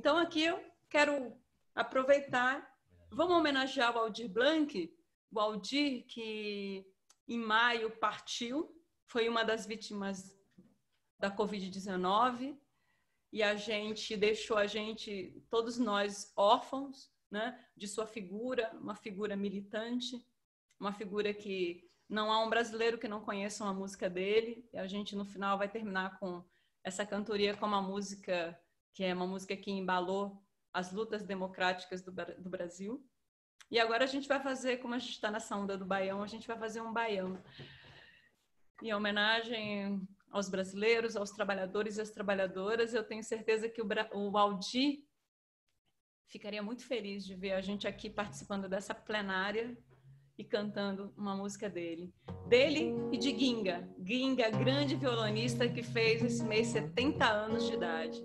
Então aqui eu quero aproveitar, vamos homenagear o Aldir Blanc, o Aldir que em maio partiu, foi uma das vítimas da Covid-19 e a gente deixou a gente, todos nós órfãos, né, de sua figura, uma figura militante, uma figura que não há um brasileiro que não conheça uma música dele. E a gente no final vai terminar com essa cantoria com uma música que é uma música que embalou as lutas democráticas do, do Brasil. E agora a gente vai fazer, como a gente está nessa onda do baião, a gente vai fazer um baião. Em homenagem aos brasileiros, aos trabalhadores e às trabalhadoras, eu tenho certeza que o, o Aldi ficaria muito feliz de ver a gente aqui participando dessa plenária e cantando uma música dele. Dele e de Ginga. Ginga, grande violonista que fez esse mês 70 anos de idade.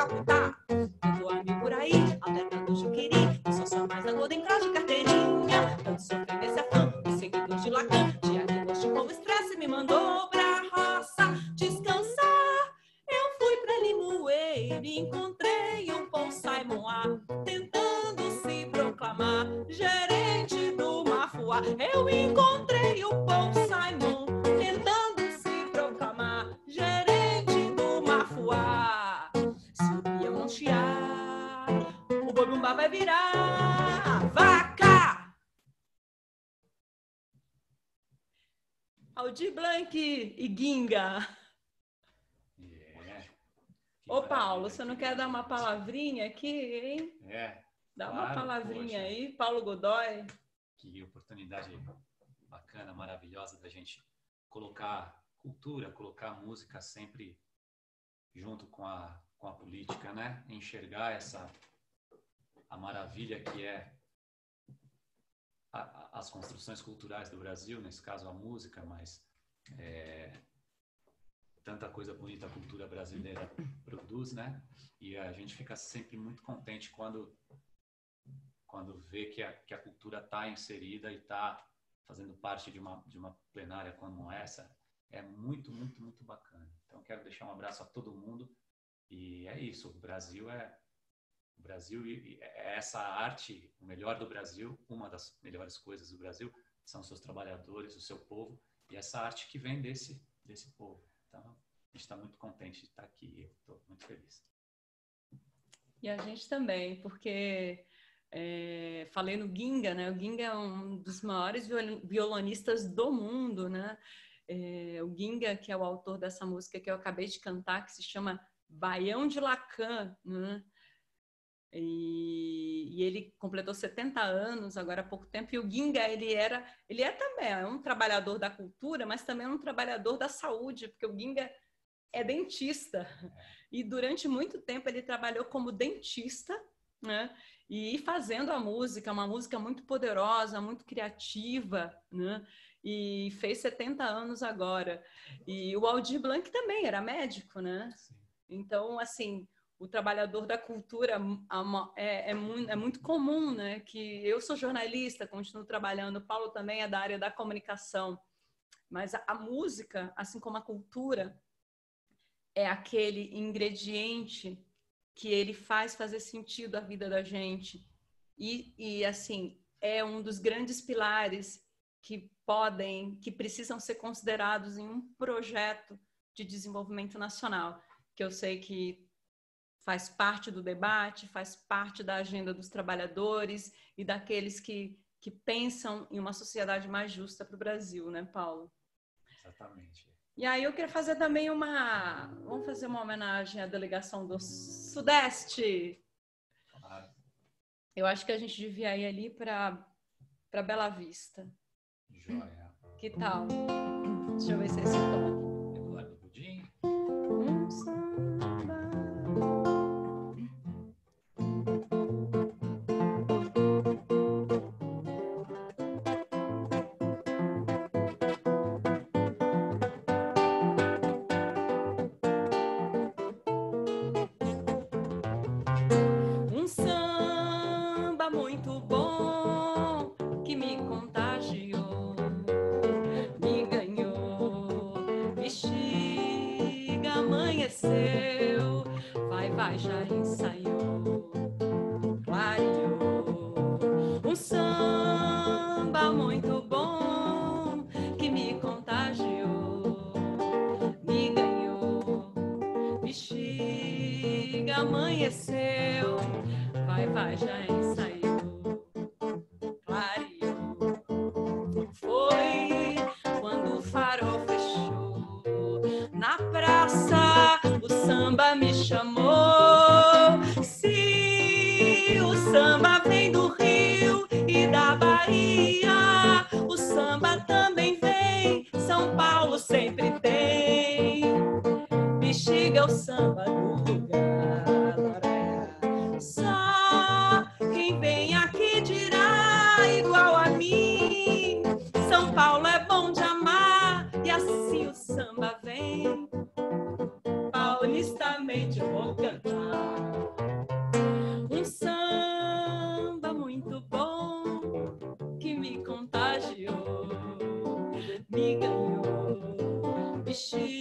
caputá. Tenho amigo por aí, até do Juqueri, só só mais a Golden Cross de carteirinha. Tanto sofrer nesse afã, e seguidor de Lacan, dia que gosto como estresse me mandou pra roça descansar. Eu fui pra Limoeiro e encontrei um Paul Simon A, tentando se proclamar gerente do Mafuá. Eu encontrei Blanc e Ginga. Yeah. Ô, Paulo, você não quer dar uma palavrinha aqui, hein? É. Dá claro, uma palavrinha poxa. aí, Paulo Godoy. Que oportunidade bacana, maravilhosa da gente colocar cultura, colocar música sempre junto com a com a política, né? Enxergar essa a maravilha que é a, a, as construções culturais do Brasil, nesse caso a música, mas é, tanta coisa bonita a cultura brasileira produz, né? E a gente fica sempre muito contente quando quando vê que a, que a cultura está inserida e está fazendo parte de uma de uma plenária como essa é muito muito muito bacana. Então quero deixar um abraço a todo mundo e é isso, o Brasil é o Brasil e, e essa arte, o melhor do Brasil, uma das melhores coisas do Brasil, são seus trabalhadores, o seu povo e essa arte que vem desse desse povo. Então, a gente está muito contente de estar aqui. Estou muito feliz. E a gente também, porque é, falei no Ginga, né? O Ginga é um dos maiores violonistas do mundo, né? É, o Ginga, que é o autor dessa música que eu acabei de cantar, que se chama Baião de Lacan, né? E, e, ele completou 70 anos agora há pouco tempo. E o Ginga, ele era, ele é também é um trabalhador da cultura, mas também é um trabalhador da saúde, porque o Ginga é dentista. E durante muito tempo ele trabalhou como dentista, né? E fazendo a música, uma música muito poderosa, muito criativa, né? E fez 70 anos agora. E o Aldir Blanc também era médico, né? Então, assim, o trabalhador da cultura é, é, muito, é, muito, comum, né? Que eu sou jornalista, continuo trabalhando, o Paulo também é da área da comunicação, mas a, a música, assim como a cultura, é aquele ingrediente que ele faz fazer sentido a vida da gente e, e assim é um dos grandes pilares que podem, que precisam ser considerados em um projeto de desenvolvimento nacional, que eu sei que faz parte do debate, faz parte da agenda dos trabalhadores e daqueles que, que pensam em uma sociedade mais justa para o Brasil, né, Paulo? Exatamente. E aí eu queria fazer também uma. Vamos fazer uma homenagem à delegação do Sudeste. Claro. Eu acho que a gente devia ir ali para para Bela Vista. Joia. Que tal? Deixa eu ver se esse toque.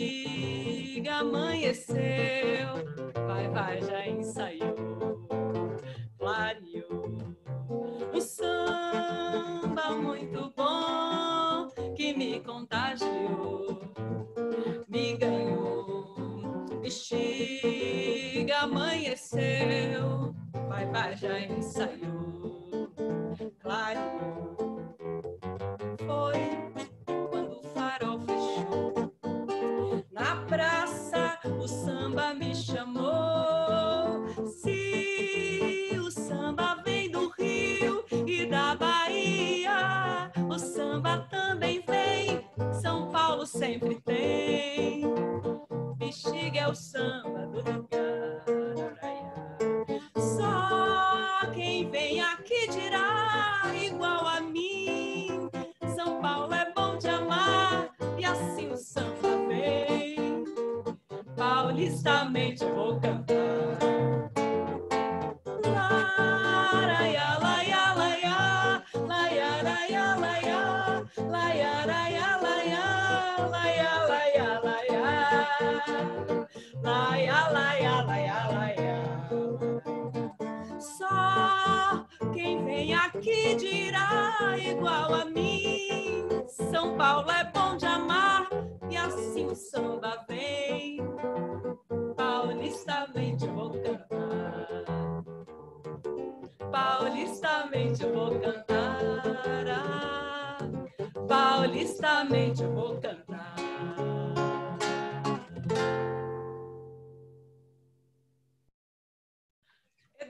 barriga amanheceu, vai, vai, já ensaiou, clareou. Um samba muito bom que me contagiou, me ganhou. Bexiga amanheceu, vai, vai, já ensaiou.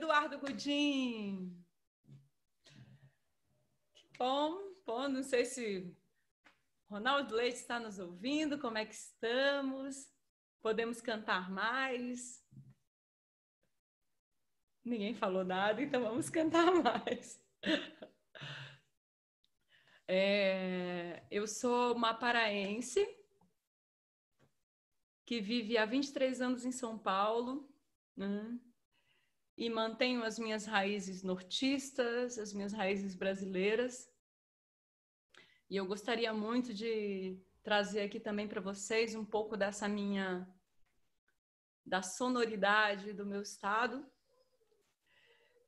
Eduardo Gudim. Bom, bom, não sei se Ronaldo Leite está nos ouvindo, como é que estamos? Podemos cantar mais? Ninguém falou nada, então vamos cantar mais. É, eu sou uma paraense que vive há 23 anos em São Paulo né? E mantenho as minhas raízes nortistas, as minhas raízes brasileiras. E eu gostaria muito de trazer aqui também para vocês um pouco dessa minha da sonoridade do meu estado.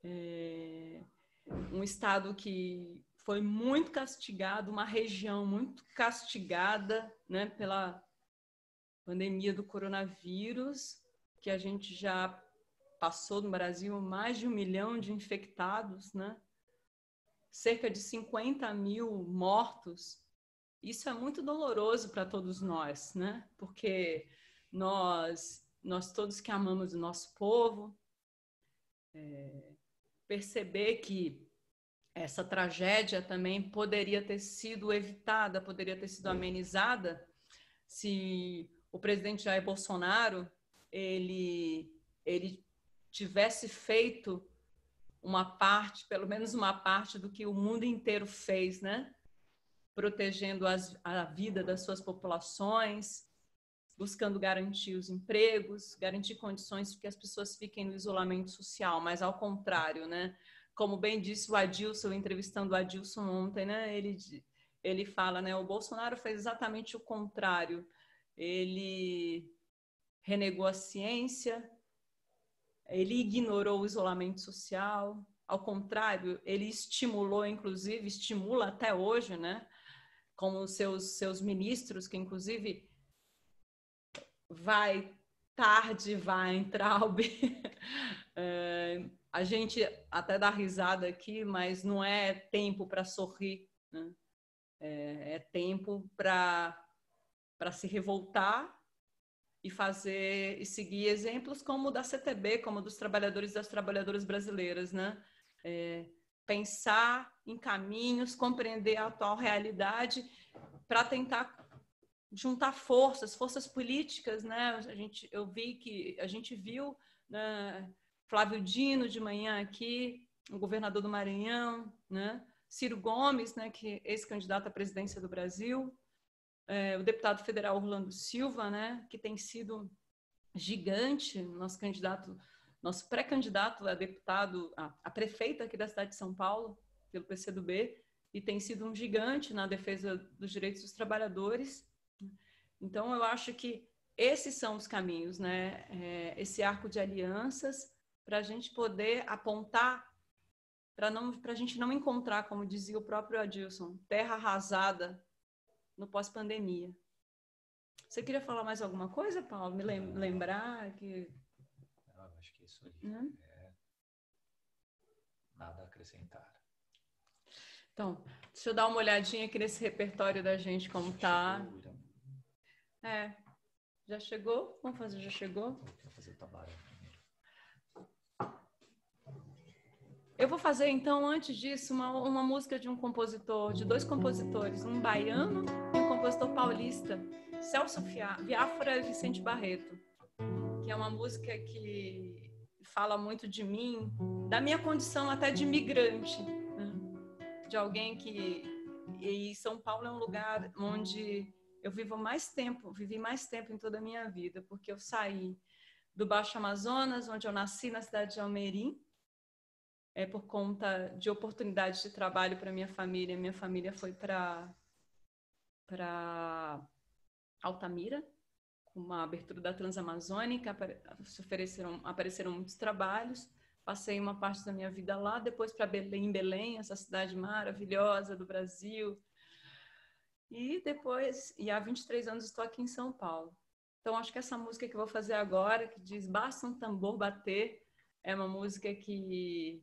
É, um estado que foi muito castigado, uma região muito castigada, né, pela pandemia do coronavírus, que a gente já passou no Brasil mais de um milhão de infectados, né? cerca de 50 mil mortos, isso é muito doloroso para todos nós, né? Porque nós, nós todos que amamos o nosso povo, é, perceber que essa tragédia também poderia ter sido evitada, poderia ter sido amenizada se o presidente Jair Bolsonaro ele ele tivesse feito uma parte, pelo menos uma parte do que o mundo inteiro fez, né? Protegendo as, a vida das suas populações, buscando garantir os empregos, garantir condições que as pessoas fiquem no isolamento social, mas ao contrário, né? Como bem disse o Adilson, entrevistando o Adilson ontem, né? Ele, ele fala, né? O Bolsonaro fez exatamente o contrário. Ele renegou a ciência, ele ignorou o isolamento social, ao contrário, ele estimulou, inclusive, estimula até hoje, né? Como seus, seus ministros, que inclusive vai tarde, vai em Traub. é, a gente até dá risada aqui, mas não é tempo para sorrir, né? é, é tempo para se revoltar e fazer e seguir exemplos como o da CTB, como dos trabalhadores e das trabalhadoras brasileiras, né? É, pensar em caminhos, compreender a atual realidade para tentar juntar forças, forças políticas, né? A gente, eu vi que a gente viu né, Flávio Dino de manhã aqui, o governador do Maranhão, né? Ciro Gomes, né, que é ex-candidato à presidência do Brasil, é, o deputado federal Orlando Silva, né, que tem sido gigante, nosso candidato, nosso pré-candidato a deputado, a, a prefeita aqui da cidade de São Paulo, pelo PCdoB, e tem sido um gigante na defesa dos direitos dos trabalhadores. Então, eu acho que esses são os caminhos, né? É, esse arco de alianças para a gente poder apontar, para a gente não encontrar, como dizia o próprio Adilson, terra arrasada no pós-pandemia. Você queria falar mais alguma coisa, Paulo? Me lembrar que. Não, acho que isso aí hum? é nada a acrescentar. Então, deixa eu dar uma olhadinha aqui nesse repertório da gente, como tá. É. Já chegou? Vamos fazer, já chegou? Vou fazer o tabaré Eu vou fazer, então, antes disso, uma, uma música de um compositor, de dois compositores, um baiano e um compositor paulista, Celso Viáfora e Vicente Barreto, que é uma música que fala muito de mim, da minha condição até de migrante, né? de alguém que. E São Paulo é um lugar onde eu vivo mais tempo, vivi mais tempo em toda a minha vida, porque eu saí do Baixo Amazonas, onde eu nasci na cidade de Almerim, é, por conta de oportunidades de trabalho para minha família. Minha família foi para para Altamira, com uma abertura da Transamazônica, ofereceram, apareceram muitos trabalhos. Passei uma parte da minha vida lá, depois para Belém, Belém, essa cidade maravilhosa do Brasil. E depois, e há 23 anos estou aqui em São Paulo. Então acho que essa música que eu vou fazer agora, que diz Basta um tambor bater, é uma música que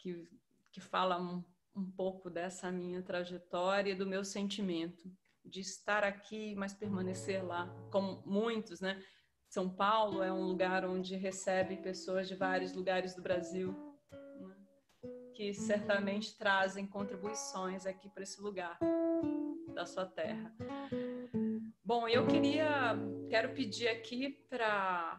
que, que fala um, um pouco dessa minha trajetória e do meu sentimento de estar aqui, mas permanecer lá, como muitos, né? São Paulo é um lugar onde recebe pessoas de vários lugares do Brasil, né? que certamente trazem contribuições aqui para esse lugar da sua terra. Bom, eu queria, quero pedir aqui para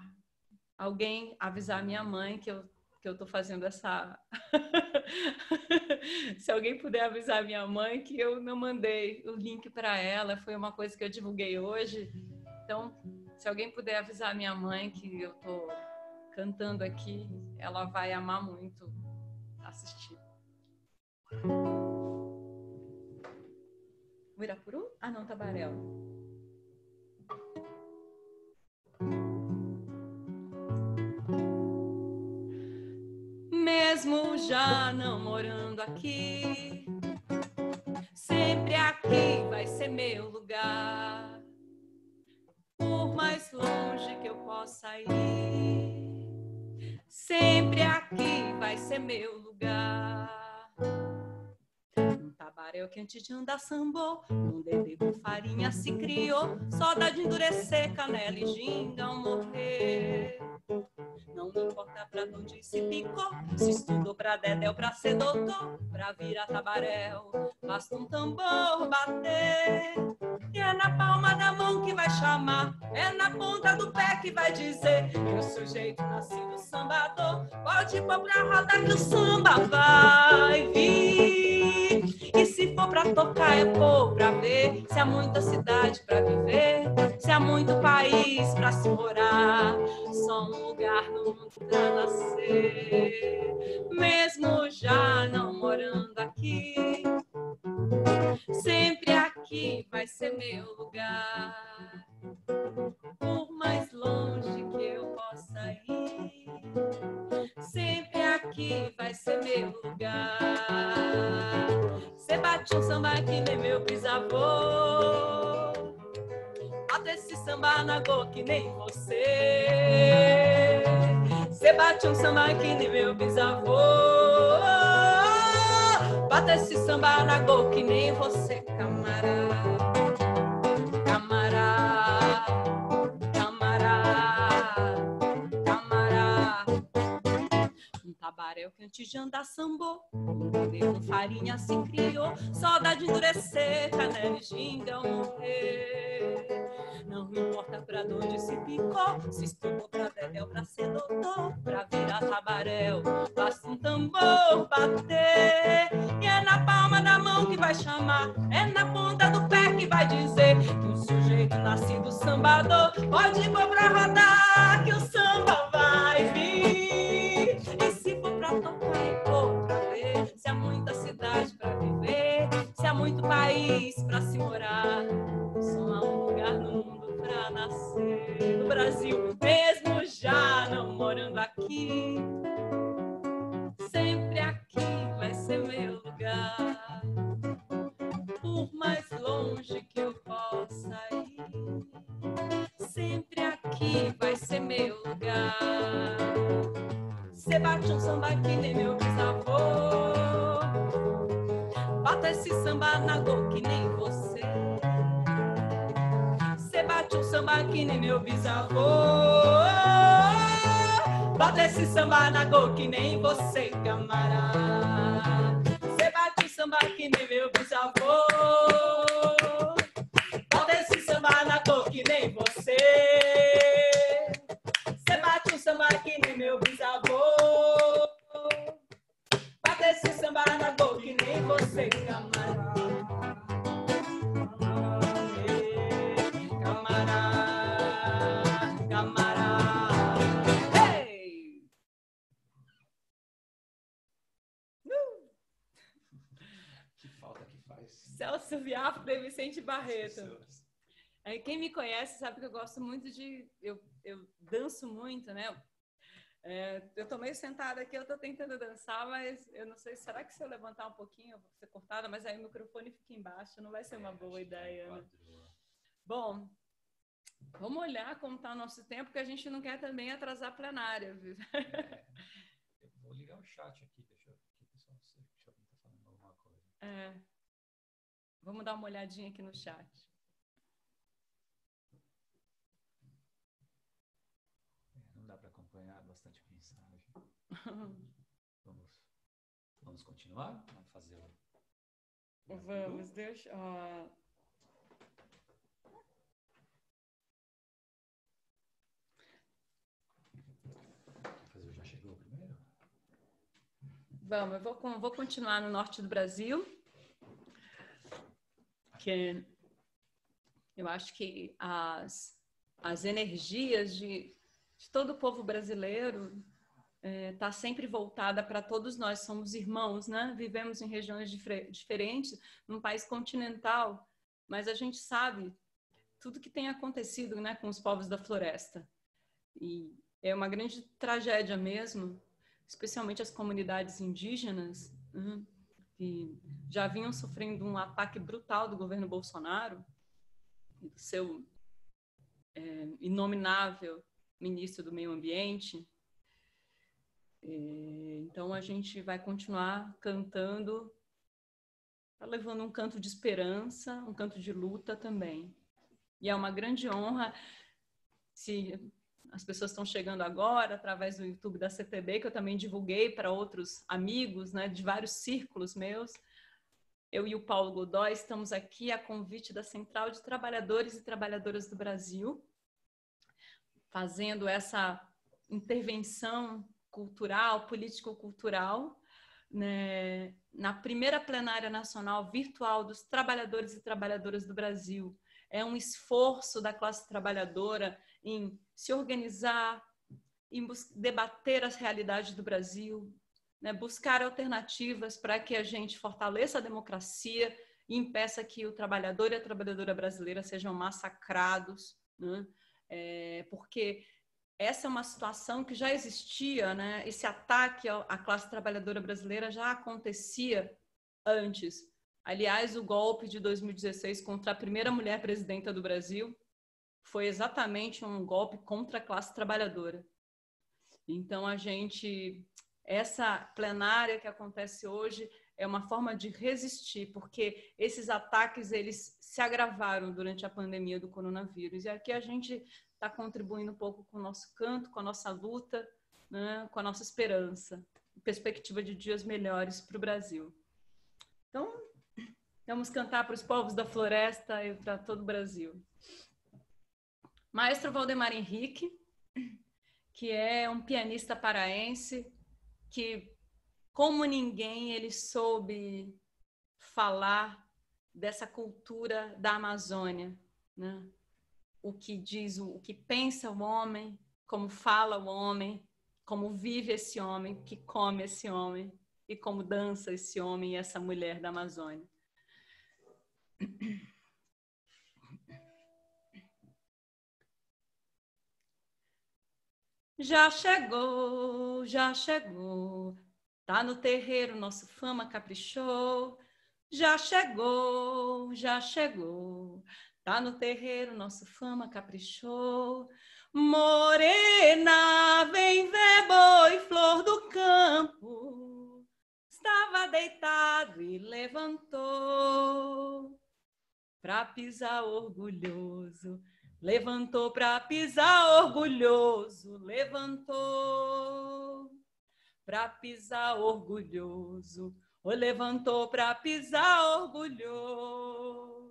alguém avisar minha mãe que eu que eu estou fazendo essa. Se alguém puder avisar minha mãe que eu não mandei o link para ela, foi uma coisa que eu divulguei hoje. Então, se alguém puder avisar minha mãe que eu estou cantando aqui, ela vai amar muito assistir. Uirapuru? Ah, não, Tabarel. Mesmo já não morando aqui, sempre aqui vai ser meu lugar por mais longe que eu possa ir, sempre aqui vai ser meu lugar. Tabaréu quente andar sambô, um dedê com farinha se criou, dá de endurecer canela e ginga morrer. Não importa pra onde se picou, se estudou pra dedéu, pra ser doutor, pra virar tabaréu, basta um tambor bater. E é na palma da mão que vai chamar, é na ponta do pé que vai dizer que o sujeito nascido sambador pode pôr pra rodar que o samba vai vir. E se for pra tocar, é pôr pra ver se há muita cidade pra viver, se há muito país pra se morar. Só um lugar no mundo pra nascer, mesmo já não morando aqui. Sempre aqui vai ser meu lugar. Por mais longe que eu possa ir, sempre aqui vai ser meu lugar. Bate um samba que nem meu bisavô. Bota esse samba na go que nem você. Você bate um samba que nem meu bisavô. Bota esse samba na go que nem você, camarada. Antes de andar sambou. Com farinha se criou. Saudade endurecer, canela e ginga morrer. Não importa pra onde se picou, se estudou pra dedéu, pra ser doutor, pra virar tabaréu, basta um tambor bater. E é na palma da mão que vai chamar, é na ponta do pé que vai dizer que o sujeito nascido sambador pode pôr pra rodar, que o samba vai vir. Viver, se há muito país pra se morar. Só há um lugar no mundo pra nascer. No Brasil, mesmo já não morando aqui, sempre aqui vai ser meu lugar. Por mais longe que eu possa ir, sempre aqui vai ser meu lugar. Você bate um samba que nem meu bisavô. Bota esse samba na go que nem você. Você bate um samba que nem meu bisavô. Bota esse samba na go que nem você, camarada. Você bate um samba que nem meu bisavô. Celso Viafra e Vicente Barreto. Quem me conhece sabe que eu gosto muito de. Eu, eu danço muito, né? É, eu tô meio sentada aqui, eu tô tentando dançar, mas eu não sei, será que se eu levantar um pouquinho eu vou ser cortada, mas aí o microfone fica embaixo, não vai ser uma boa ideia. Né? Bom, vamos olhar como está o nosso tempo, porque a gente não quer também atrasar a plenária. Viu? É, eu vou ligar o chat aqui, deixa eu, aqui, pessoal, se alguém está falando alguma coisa. É, vamos dar uma olhadinha aqui no chat. acompanhar bastante mensagem. vamos, vamos continuar? Vamos fazer o. Vamos, deixa. Uh... Vamos, eu vou, vou continuar no norte do Brasil. Que eu acho que as, as energias de de todo o povo brasileiro está é, tá sempre voltada para todos nós, somos irmãos, né? Vivemos em regiões diferentes, num país continental, mas a gente sabe tudo que tem acontecido né, com os povos da floresta. E é uma grande tragédia mesmo, especialmente as comunidades indígenas, né, que já vinham sofrendo um ataque brutal do governo Bolsonaro, do seu é, inominável ministro do Meio Ambiente. É, então a gente vai continuar cantando, tá levando um canto de esperança, um canto de luta também. E é uma grande honra se as pessoas estão chegando agora através do YouTube da CTB, que eu também divulguei para outros amigos, né, de vários círculos meus. Eu e o Paulo Godoy estamos aqui a convite da Central de Trabalhadores e Trabalhadoras do Brasil, fazendo essa intervenção cultural, político-cultural, né, na primeira plenária nacional virtual dos trabalhadores e trabalhadoras do Brasil. É um esforço da classe trabalhadora em se organizar, em debater as realidades do Brasil, né, buscar alternativas para que a gente fortaleça a democracia e impeça que o trabalhador e a trabalhadora brasileira sejam massacrados. Né? é, porque essa é uma situação que já existia, né? Esse ataque à classe trabalhadora brasileira já acontecia antes. Aliás, o golpe de 2016 contra a primeira mulher presidenta do Brasil foi exatamente um golpe contra a classe trabalhadora. Então, a gente, essa plenária que acontece hoje é uma forma de resistir, porque esses ataques eles se agravaram durante a pandemia do coronavírus. E aqui a gente está contribuindo um pouco com o nosso canto, com a nossa luta, né, com a nossa esperança, perspectiva de dias melhores para o Brasil. Então, vamos cantar para os povos da floresta e para todo o Brasil. Maestro Valdemar Henrique, que é um pianista paraense que como ninguém ele soube falar dessa cultura da Amazônia, né? O que diz, o que pensa o homem, como fala o homem, como vive esse homem, que come esse homem e como dança esse homem e essa mulher da Amazônia. Já chegou, já chegou Tá no terreiro, nosso fama caprichou. Já chegou, já chegou. Tá no terreiro, nosso fama caprichou. Morena, vem ver boi, flor do campo. Estava deitado e levantou pra pisar orgulhoso. Levantou pra pisar orgulhoso, levantou para pisar orgulhoso, o levantou para pisar orgulhoso.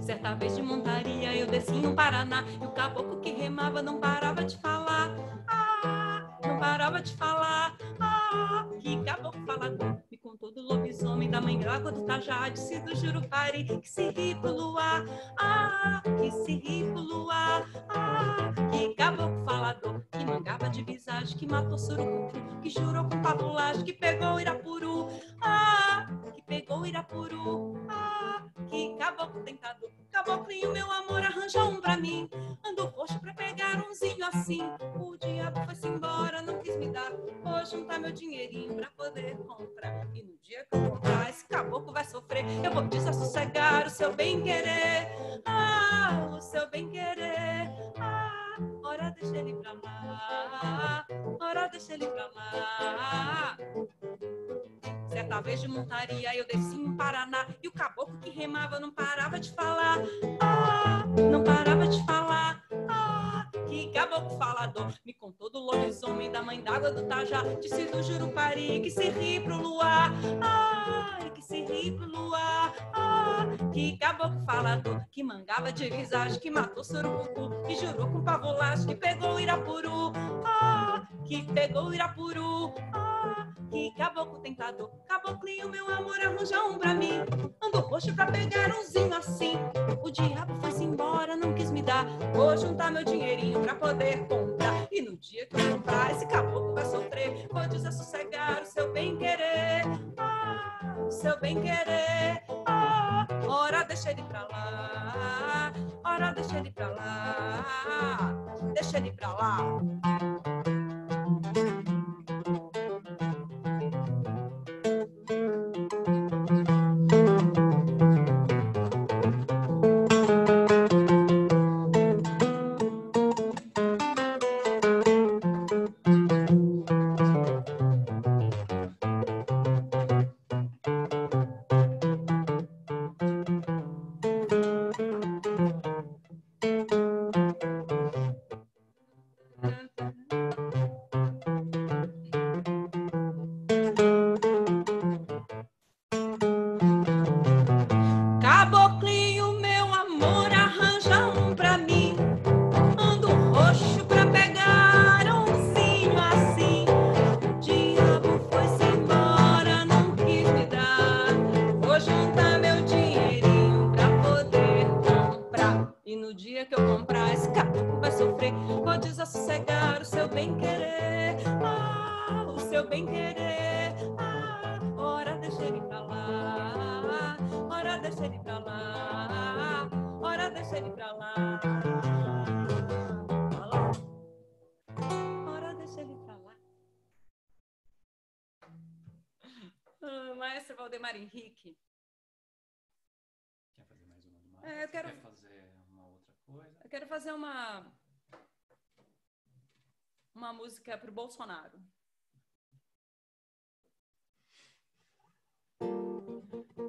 Certa vez de montaria eu desci no Paraná e o caboclo que remava não parava de falar. Ah, não parava de falar. Mãe água do Tajade, do Jurupari, que se ri pro luar, ah, que se ri pro luar, ah, que caboclo falador, que mangava de visagem, que matou surucucu, que jurou com pabulagem, que pegou Irapuru, ah, que pegou Irapuru, ah, que caboclo tentador, caboclinho, meu amor, arranja um pra mim. Ando roxo pra pegar umzinho assim. O diabo foi-se embora, juntar meu dinheirinho pra poder comprar. E no dia que eu comprar, esse caboclo vai sofrer. Eu vou desassossegar o seu bem-querer. Ah, o seu bem-querer. Ah, ora deixa ele pra lá. Ora deixa ele pra lá. Certa vez de montaria eu desci em Paraná e o caboclo que remava não parava de falar. Ah, não parava de falar. Ah, que caboclo falador me contou do lobisomem da mãe d'água do Tajá, disse do Jurupari que se ri pro luar. Ah, que se ri pro luar. Ah, que caboclo falador que mangava de visagem, que matou surucucu, que jurou com pavolacho, que pegou Irapuru. Ah, que pegou Irapuru. Ah, que caboclo tentador, caboclinho, meu amor, arranja um pra mim. Ando roxo pra pegar umzinho assim. O diabo foi-se embora, não quis me dar. Vou juntar meu dinheirinho pra poder comprar. E no dia que eu comprar, esse caboclo vai sofrer. Vou desassossegar o seu bem-querer. Ah, o seu bem-querer. Ah, ora deixa ele pra lá. Ora deixa ele pra lá. Deixa ele pra lá. Música pro Bolsonaro.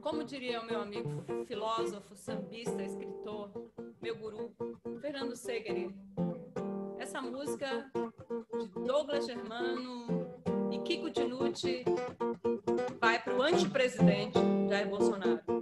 Como diria o meu amigo filósofo, sambista, escritor, meu guru, Fernando Segeri, essa música de Douglas Germano e Kiko Dinucci vai para o antipresidente Jair Bolsonaro.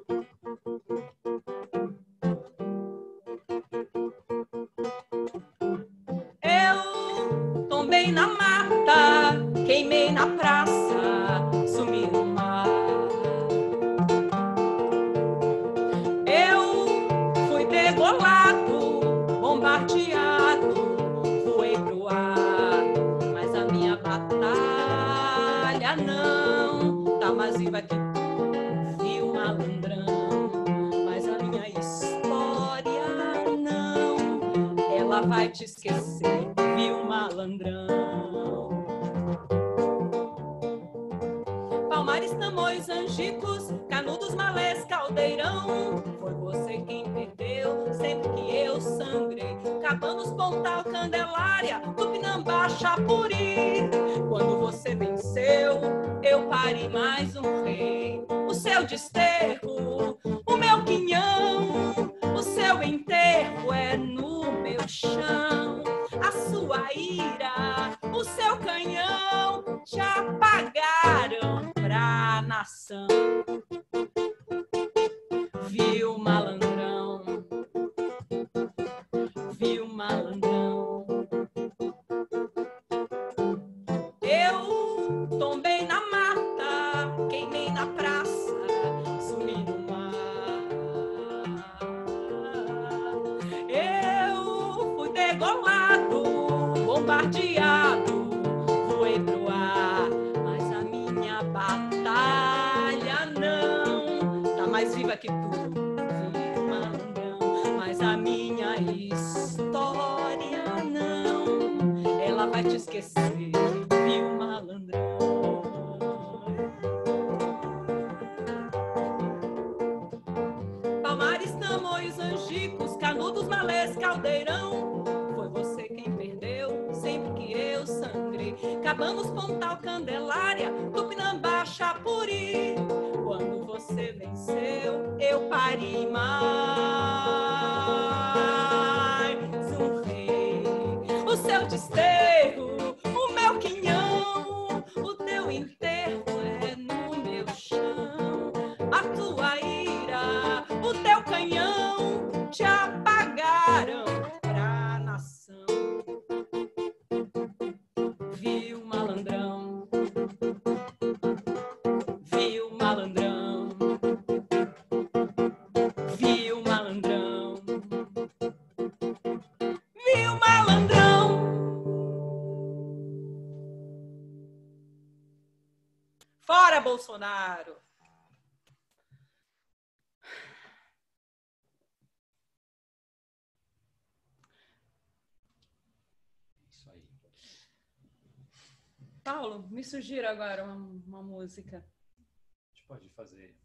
Paulo, me sugira agora uma, uma música. A gente pode fazer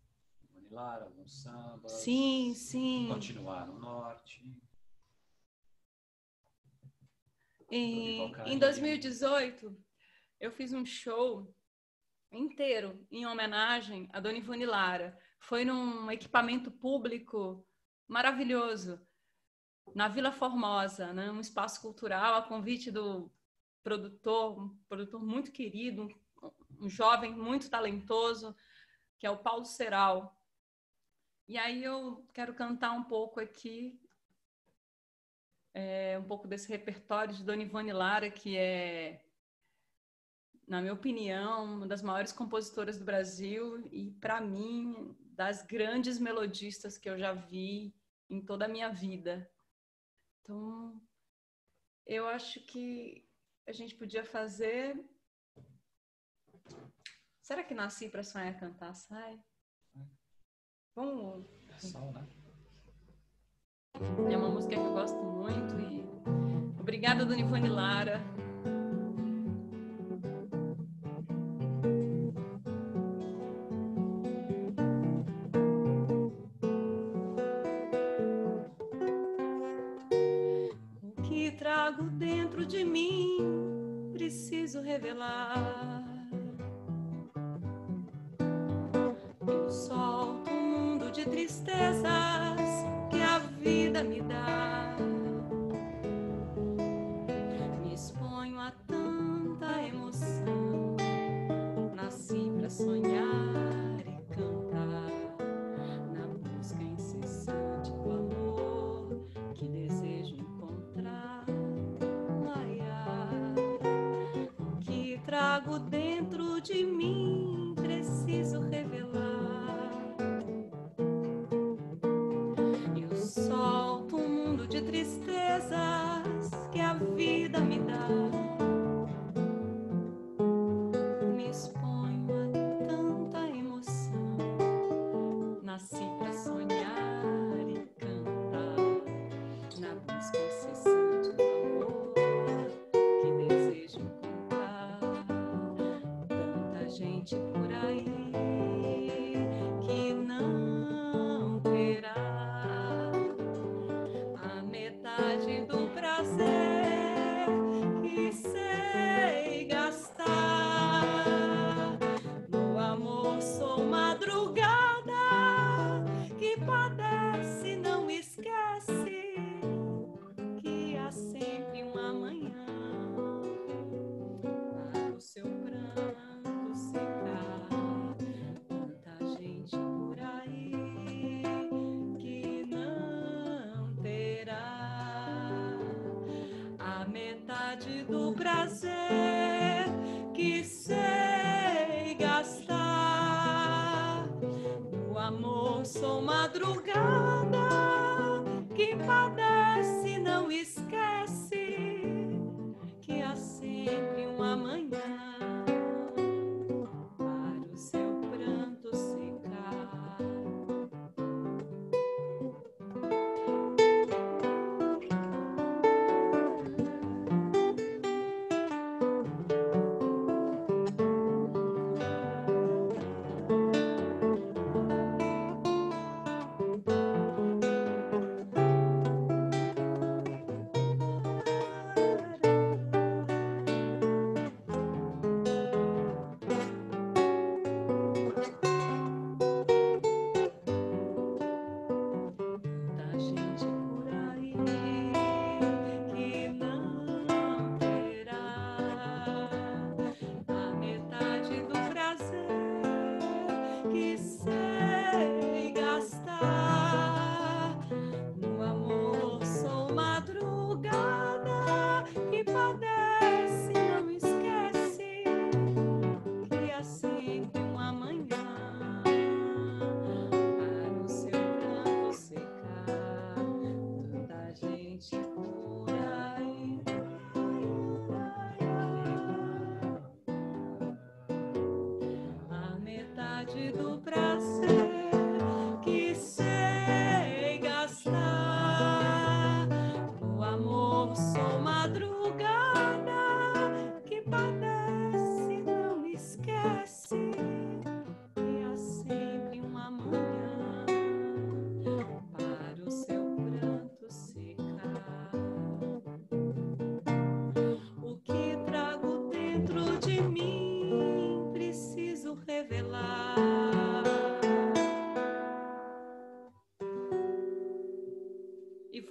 Manilara, alguns sambas. Sim, sim. Continuar no norte. Em, em Caymmi. 2018, eu fiz um show inteiro em homenagem a Dona Ivone Lara. Foi num equipamento público maravilhoso, na Vila Formosa, né? um espaço cultural, a convite do produtor, um produtor muito querido, um, jovem muito talentoso, que é o Paulo Seral. E aí eu quero cantar um pouco aqui é, um pouco desse repertório de Dona Ivone Lara, que é, na minha opinião, uma das maiores compositoras do Brasil e, para mim, das grandes melodistas que eu já vi em toda a minha vida. Então, eu acho que a gente podia fazer. Será que nasci para sonhar cantar sai? Vamos É né? é uma música que eu gosto muito e obrigada, Dona Ivone Lara. Do prazer que sei gastar. No amor sou madrugada que padece, não esquece que há sempre um amanhã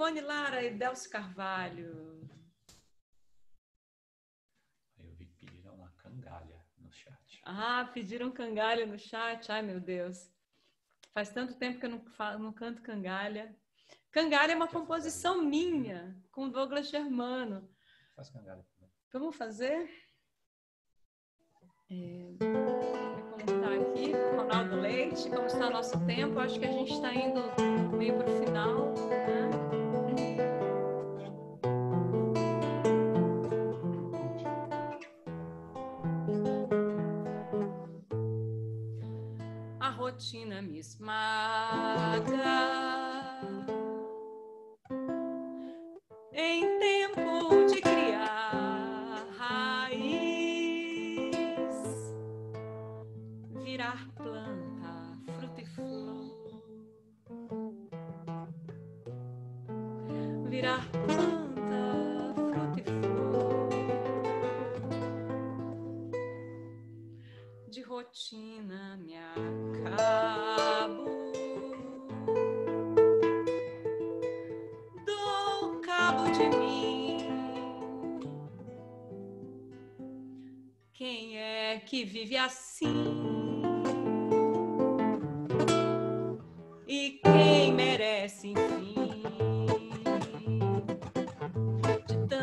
Ivone Lara e Delcio Carvalho. Eu vi que pediram uma cangalha no chat. Ah, pediram cangalha no chat. Ai, meu Deus. Faz tanto tempo que eu não, falo, não canto cangalha. Cangalha é uma composição minha, com Douglas Germano. Faz cangalha também. Vamos fazer? É, está aqui, Ronaldo Leite, como está nosso tempo? Acho que a gente está indo meio para o final. Né?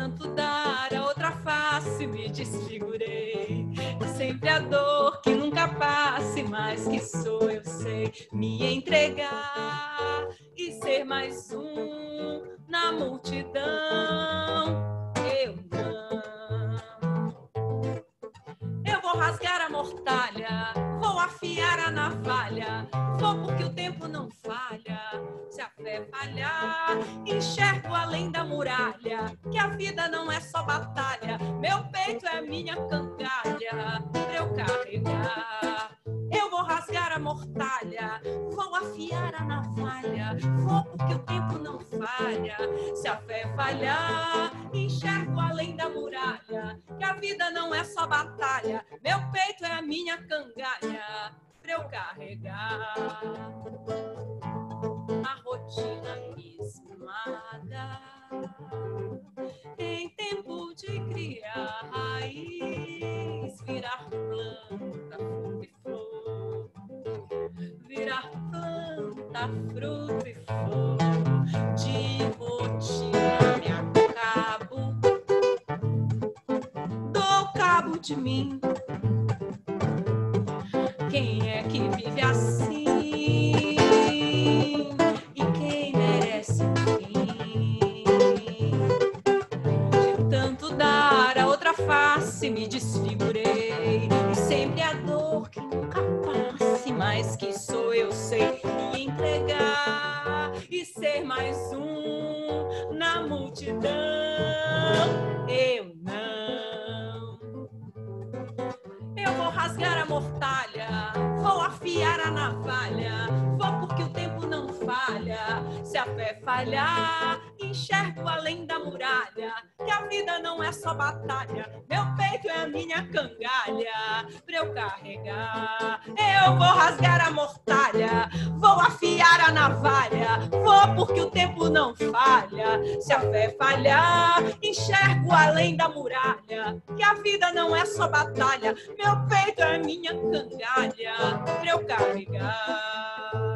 Tanto dar a outra face, me desfigurei. Sempre a dor que nunca passe, mas que sou, eu sei, me entregar e ser mais um na multidão. Eu não. Eu vou rasgar a mortalha, vou afiar a navalha, vou porque o tempo não falha. Se a fé falhar, além da muralha, que a vida não é só batalha. Meu peito é minha cangalha pra eu carregar. Eu vou rasgar a mortalha, vou afiar a navalha, vou porque o tempo não falha. Se a fé falhar, enxergo além da muralha, que a vida não é só batalha. Meu peito é a minha cangalha pra eu carregar. A rotina esmaga em tempo de criar raiz, virar planta, fruta e flor, virar planta, fruta e flor, de rotina me acabo, dou cabo de mim. Quem é que vive assim? Face, me desfigurei. E sempre a dor que nunca passe, mas que sou eu sei me entregar e ser mais um na multidão. Eu não. Eu vou rasgar a mortalha, vou afiar a navalha, vou porque o tempo não falha. Se a fé falhar, enxergo além da muralha, é só batalha, meu peito é a minha cangalha, pra eu carregar, eu vou rasgar a mortalha, vou afiar a navalha, vou porque o tempo não falha, se a fé falhar, enxergo além da muralha, que a vida não é só batalha, meu peito é a minha cangalha, pra eu carregar.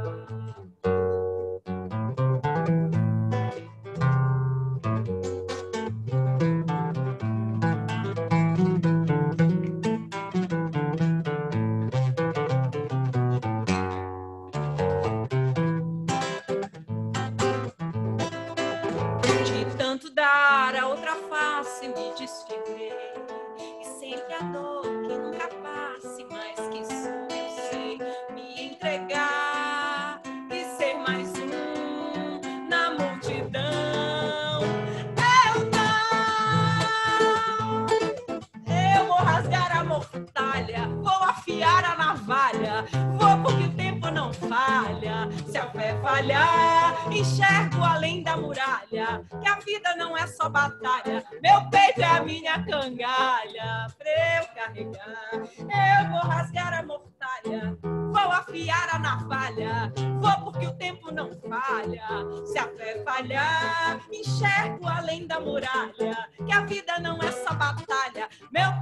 Batalha. Meu peito é a minha cangalha Pra eu carregar. Eu vou rasgar a mortalha Vou afiar a navalha. Vou porque o tempo não falha. Se a fé falhar Enxergo além da muralha Que a vida não é só batalha. Meu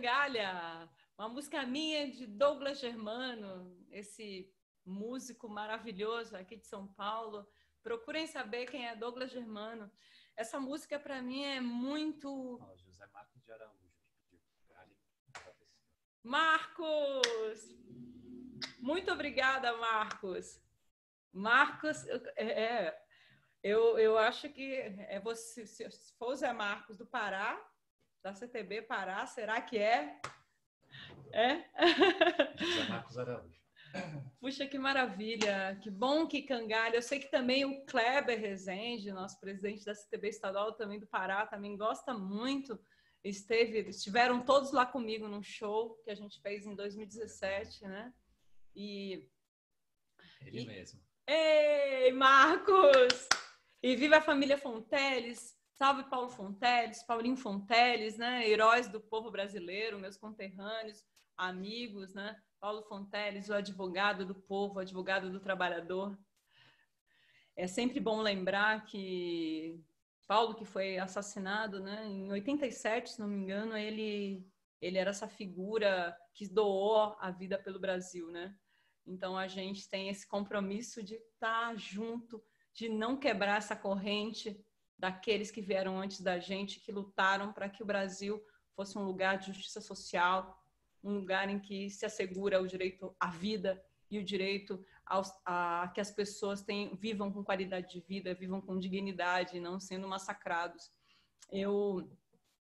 Cangalha, uma música minha de Douglas Germano, esse músico maravilhoso aqui de São Paulo. Procurem saber quem é Douglas Germano. Essa música para mim é muito José Marcos de Araújo. Marcos! Muito obrigada, Marcos. Marcos, eu- é, é, eu, eu acho que é você, se se for o Zé Marcos do Pará, da CTB Pará, será que é? É? José Marcos Araújo. Puxa, que maravilha! Que bom que Cangalha. Eu sei que também o Kleber Rezende, nosso presidente da CTB estadual também do Pará, também gosta muito. Esteve, estiveram todos lá comigo num show que a gente fez em 2017, né? E Ele E- mesmo. Ei, Marcos! E viva a família Fonteles. Salve Paulo Fonteles, Paulinho Fonteles, né? Heróis do povo brasileiro, meus conterrâneos, amigos, né? Paulo Fonteles, o advogado do povo, advogado do trabalhador. É sempre bom lembrar que Paulo, que foi assassinado, né, em 87, se não me engano, ele ele era essa figura que doou a vida pelo Brasil, né? Então a gente tem esse compromisso de estar junto, de não quebrar essa corrente daqueles que vieram antes da gente, que lutaram para que o Brasil fosse um lugar de justiça social, um lugar em que se assegura o direito à vida e o direito aos, a que as pessoas tenham, vivam com qualidade de vida, vivam com dignidade, não sendo massacrados. Eu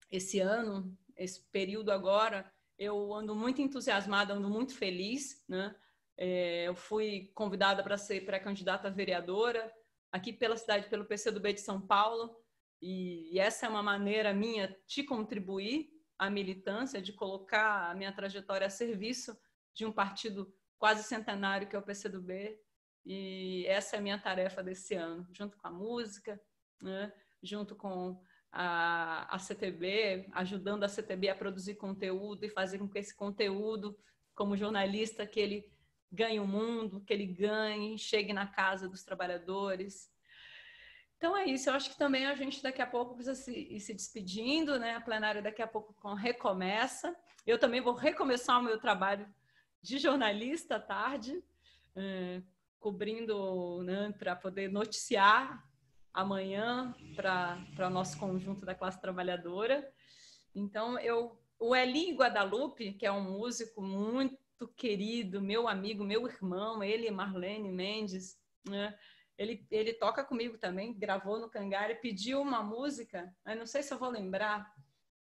esse ano, esse período agora, eu ando muito entusiasmada, ando muito feliz, né? É, eu fui convidada para ser pré-candidata vereadora aqui pela cidade, pelo PCdoB de São Paulo, e, e essa é uma maneira minha de contribuir à militância, de colocar a minha trajetória a serviço de um partido quase centenário que é o PCdoB, e essa é a minha tarefa desse ano, junto com a música, né? junto com a, a CTB, ajudando a CTB a produzir conteúdo e fazer com que esse conteúdo, como jornalista, que ele ganhe o mundo, que ele ganhe, chegue na casa dos trabalhadores. Então é isso, eu acho que também a gente daqui a pouco precisa se, ir se despedindo, né? A plenária daqui a pouco recomeça. Eu também vou recomeçar o meu trabalho de jornalista à tarde, eh, cobrindo né, para poder noticiar amanhã para o nosso conjunto da classe trabalhadora. Então, eu o Eli Guadalupe, que é um músico muito querido, meu amigo, meu irmão, ele Marlene Mendes, né? Ele, ele toca comigo também, gravou no Cangara, pediu uma música, mas não sei se eu vou lembrar.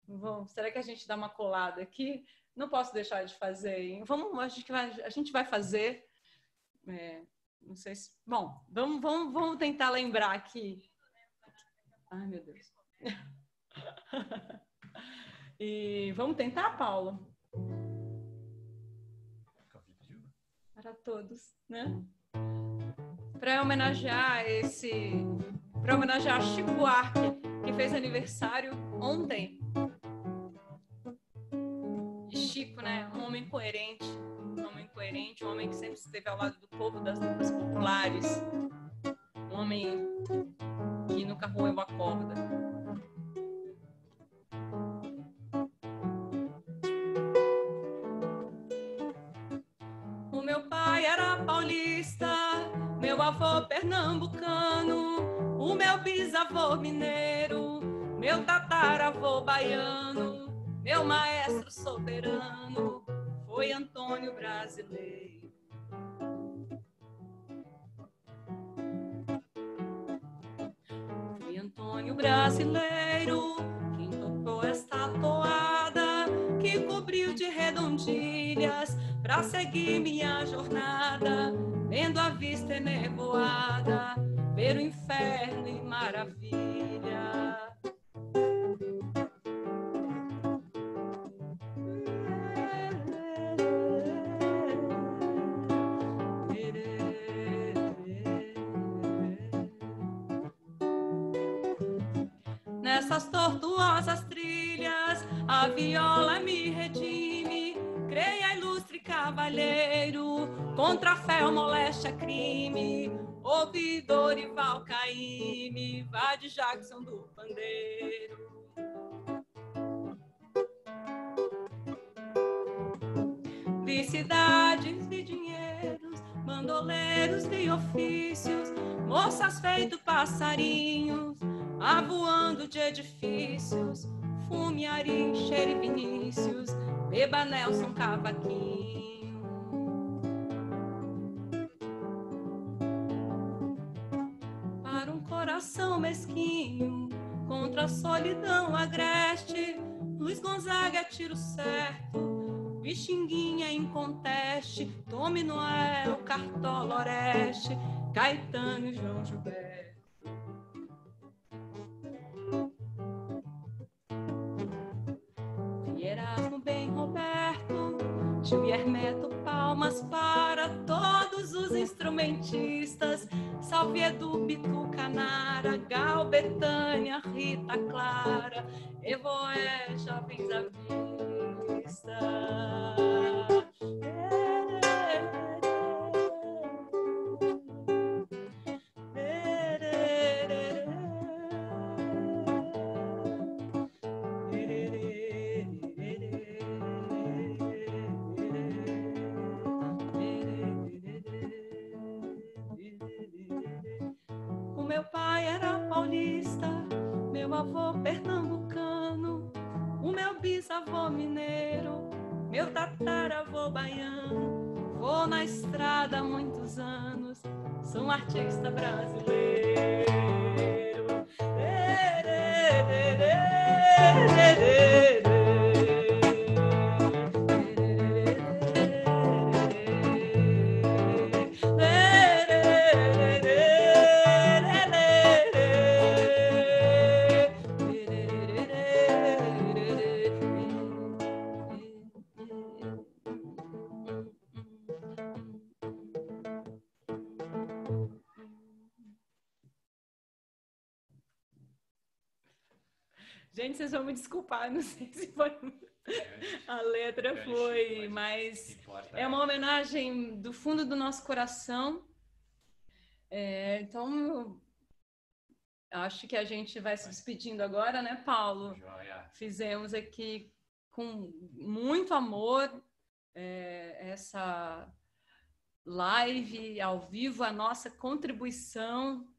Vou, será que a gente dá uma colada aqui? Não posso deixar de fazer. Vamos, a gente vai, a gente vai fazer. É, não sei se. Bom, vamos, vamos, vamos tentar lembrar aqui. Ai, meu Deus. e vamos tentar, Paulo? Para todos, né? Para homenagear esse. Para homenagear Chico Buarque, que fez aniversário ontem. E Chico, né? Um homem coerente. Um homem coerente, um homem que sempre esteve ao lado do povo das lutas populares. Um homem que nunca roeu a corda. Avô pernambucano, o meu bisavô mineiro, meu tataravô baiano, meu maestro soberano foi Antônio Brasileiro. Foi Antônio Brasileiro quem tocou esta toada que cobriu de redondilhas para seguir minha jornada, vendo a vista enevoada, ver o inferno e maravilha. Nessas tortuosas trilhas, a viola me redime. Creia, ilustre cavalheiro, contra ou moléstia crime. Ouvi Dorival Caíme, vá de Jackson do Pandeiro. Vi cidades, vi dinheiros, bandoleiros, vi ofícios, moças feito passarinhos, avoando de edifícios, fume, Ari, cheire Vinícius, beba Nelson Cavaquinho. A solidão agreste, Luiz Gonzaga tiro certo, Vixinguinha em conteste, Tome Noel, Cartola Oreste, Caetano e João Gilberto. Tio Hermeto, palmas para todos os instrumentistas, Salve Edu, Bitu, Canara, Gal, Betânia, Rita, Clara, Evoé, Jovens à Vista. Bisavô mineiro, meu tataravô baiano. Vou na estrada há muitos anos, sou um artista brasileiro. Vocês vão me desculpar, não sei se foi a letra Grande foi, mas importa é uma homenagem do fundo do nosso coração. É, então, acho que a gente vai se despedindo agora, né, Paulo? Joia. Fizemos aqui com muito amor é, essa live ao vivo, a nossa contribuição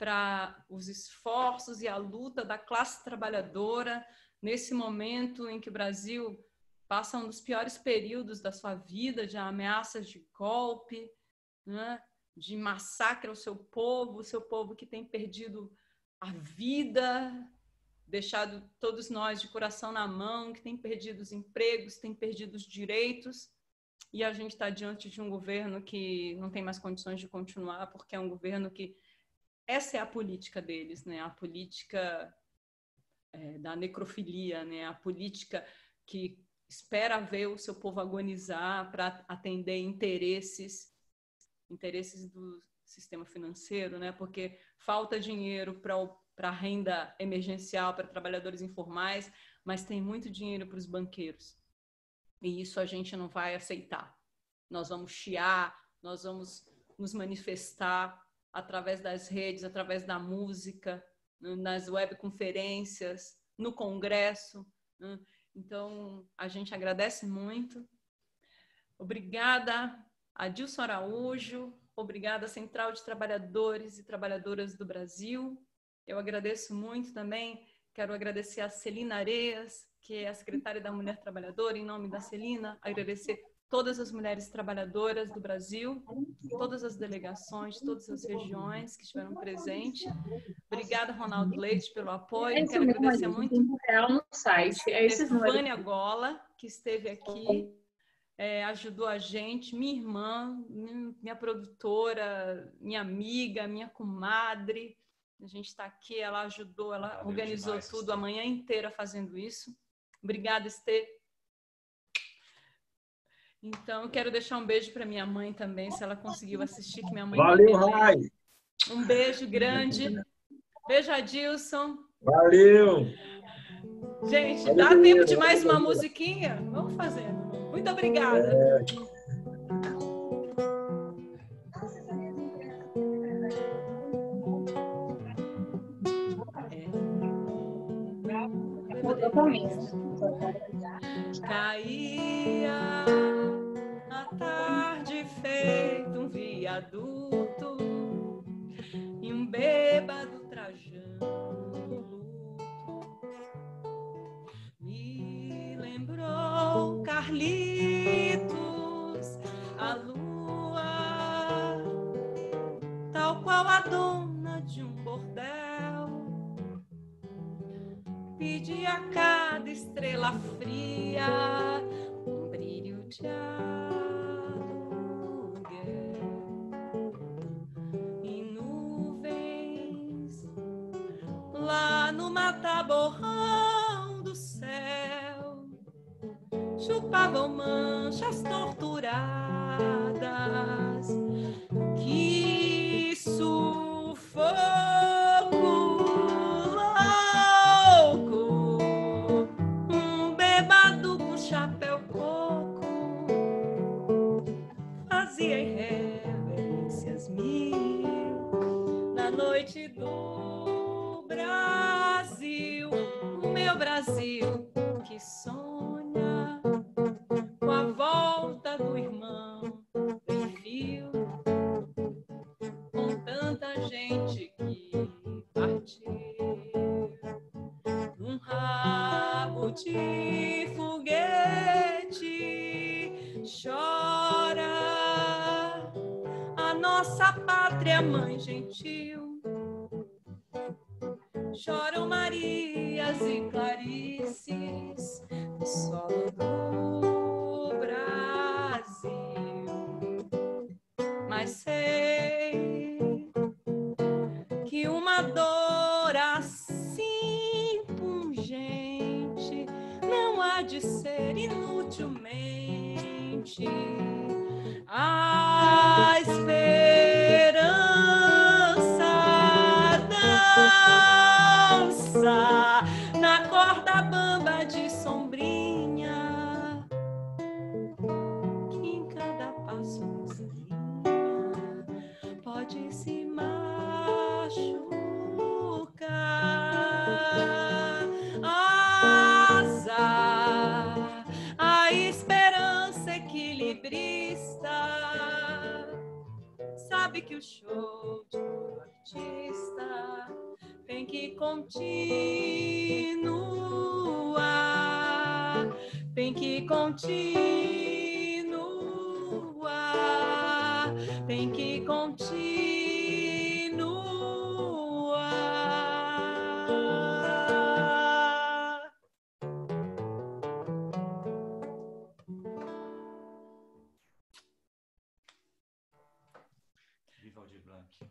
para os esforços e a luta da classe trabalhadora nesse momento em que o Brasil passa um dos piores períodos da sua vida, de ameaças de golpe, né? de massacre ao seu povo, o seu povo que tem perdido a vida, deixado todos nós de coração na mão, que tem perdido os empregos, tem perdido os direitos, e a gente está diante de um governo que não tem mais condições de continuar, porque é um governo que essa é a política deles, né? A política é, da necrofilia, né? A política que espera ver o seu povo agonizar para atender interesses interesses do sistema financeiro, né? Porque falta dinheiro para renda emergencial para trabalhadores informais, mas tem muito dinheiro para os banqueiros. E isso a gente não vai aceitar. Nós vamos chiar, nós vamos nos manifestar através das redes, através da música, nas webconferências, no congresso. Né? Então, a gente agradece muito. Obrigada Adilson Araújo, obrigada Central de Trabalhadores e Trabalhadoras do Brasil. Eu agradeço muito também, quero agradecer a Celina Areias, que é a secretária da Mulher Trabalhadora, em nome da Celina, agradecer todas as mulheres trabalhadoras do Brasil, todas as delegações, todas as regiões que estiveram presentes. Obrigada, Ronaldo Leite, pelo apoio. É Quero agradecer muito. Real no site. É Stefânia Gola, que esteve aqui é, ajudou a gente, minha irmã, minha produtora, minha amiga, minha comadre. A gente está aqui, ela ajudou, ela Valeu organizou demais, tudo a manhã inteira fazendo isso. Obrigada, Estê. Então, eu quero deixar um beijo para minha mãe também, se ela conseguiu assistir, que minha mãe. Valeu, Rai! Um beijo grande. Beijo, Adilson. Valeu! Gente, Valeu, dá tempo de mais uma musiquinha? Vamos fazendo. Muito obrigada. É... nossa pátria mãe gentil. Choram Marias e Clarices no solo do artista tem que continuar, tem que continuar, tem que continuar.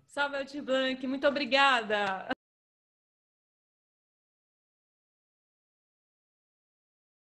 Salve, Aldir Blanc, muito obrigada.